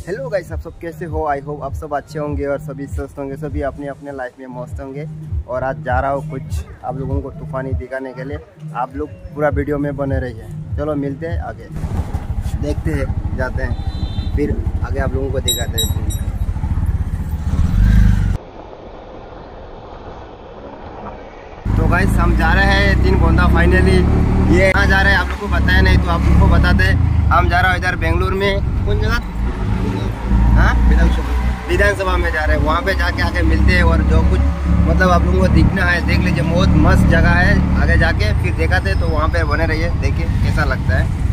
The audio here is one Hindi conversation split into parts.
हेलो गाइस आप सब कैसे हो? आई होप आप सब अच्छे होंगे और सभी स्वस्थ होंगे, सभी अपने अपने लाइफ में मस्त होंगे। और आज जा रहा हूँ कुछ आप लोगों को तूफानी दिखाने के लिए। आप लोग पूरा वीडियो में बने रहिए। चलो मिलते हैं आगे। देखते हैं, जाते हैं। फिर आगे आप लोगों को दिखाते हैं। तो गाइस हम जा रहे हैं तीन गोंदा फाइनली ये कहाँ जा रहे हैं? आप लोग को बताया नहीं तो आप लोग को बताते हैं। हम जा रहे हैं इधर बेंगलुरु में। कौन जगह हाँ? विधानसभा में जा रहे हैं। वहाँ पे जाके आगे मिलते हैं और जो कुछ मतलब आप लोगों को दिखना है, देख लीजिए, बहुत मस्त जगह है। आगे जाके फिर देखा थे तो वहाँ पे बने रहिए, देखिए, कैसा लगता है।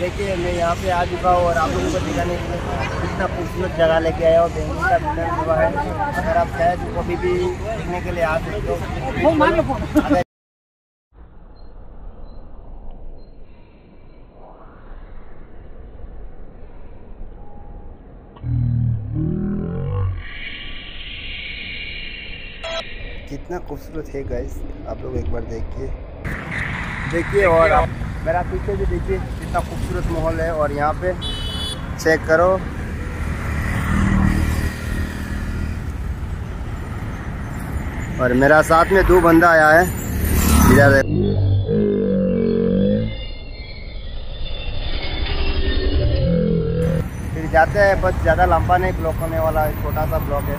देखिए मैं यहाँ पे आ चुका हूँ और आप लोगों को दिखाने के लिए कितना खूबसूरत जगह लेके आया हूँ। बेंगलुरु का विधानसभा है। अगर आप चाहे तो कभी भी देखने के लिए आ सकते हो कितना खूबसूरत है गाइस आप लोग एक बार देखिए। देखिए और आप मेरा पीछे भी देखिए, कितना खूबसूरत माहौल है और यहाँ पे चेक करो। और मेरा साथ में दो बंदा आया है। इधर फिर जाते हैं, बस ज़्यादा लंबा नहीं ब्लॉक होने वाला छोटा सा ब्लॉक है।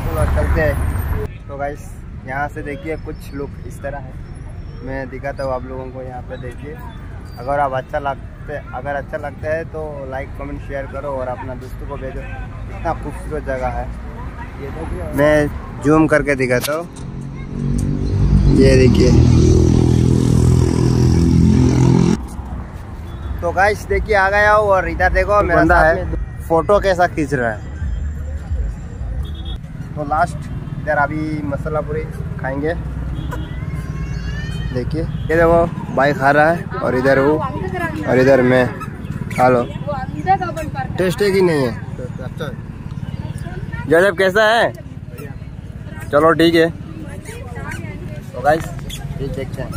चलो, चलते हैं। तो गाइस यहाँ से देखिए कुछ लुक इस तरह है। मैं दिखाता हूँ आप लोगों को यहाँ पे देखिए। अगर आप अच्छा लगते अगर अच्छा लगता है तो लाइक कमेंट शेयर करो और अपना दोस्तों को भेजो। इतना खूबसूरत जगह है। ये देखिए। मैं जूम करके दिखाता हूँ। ये देखिए। तो गाइस देखिए आ गया हूँ और इधर देखो मेरा बंदा साथ है। में फ़ोटो कैसा खींच रहा है। तो लास्ट इधर अभी मसाला पूरी खाएँगे। देखिए। ये देखो भाई खा रहा है और इधर वो और इधर मैं। खा लो। टेस्ट है कि नहीं है। जजब कैसा है? चलो ठीक है। तो गाइस ये देखते हैं।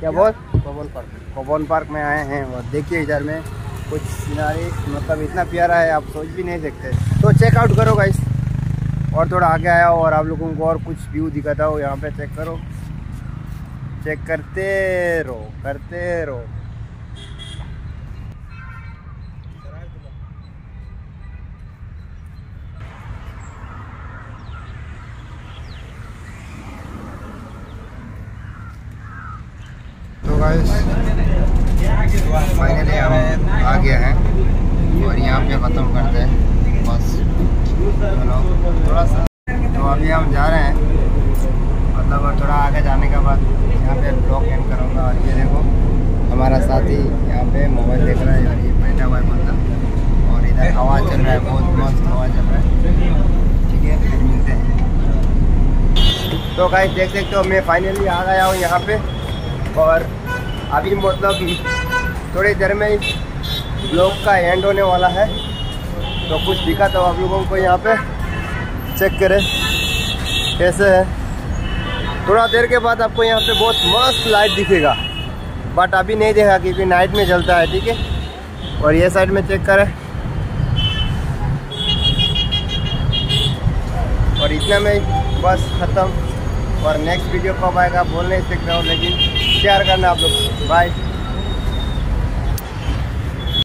क्या बोल? पवन पार्क। पवन पार्क में आए हैं और देखिए इधर में कुछ सिनारी मतलब इतना प्यारा है आप सोच भी नहीं सकते। तो चेकआउट करो गाइस और थोड़ा आगे आया हो और आप लोगों को और कुछ व्यू दिखाता हो यहाँ पे चेक करो। चेक करते रहो करते रहो फाइनली हम आ गए हैं और यहाँ पे ख़त्म करते हैं। बस थोड़ा सा। तो अभी हम जा रहे हैं। मतलब और थोड़ा आगे जाने के बाद यहाँ पे ब्लॉक एंड करूँगा और ये देखो, हमारा साथी यहाँ पे मोबाइल देख रहा है और ये बैठा हुआ है बंदा। और इधर हवा चल रहा है, बहुत मस्त हवा चल रहा है। ठीक है, फिर मिलते हैं। तो गाइस देख सकते हो, मैं फाइनली आ गया हूँ यहाँ पे। और अभी मतलब थोड़ी देर में ब्लॉग का एंड होने वाला है। तो कुछ दिखा तो आप लोगों को यहाँ पे चेक करें। कैसे है? थोड़ा देर के बाद आपको यहाँ पे बहुत मस्त लाइट दिखेगा। बट अभी नहीं देखा क्योंकि नाइट में जलता है, ठीक है? और ये साइड में चेक करें। और इतना में बस ख़त्म। और नेक्स्ट वीडियो कब आएगा बोल नहीं सकता हूँ, लेकिन शेयर करना आप लोग। बाय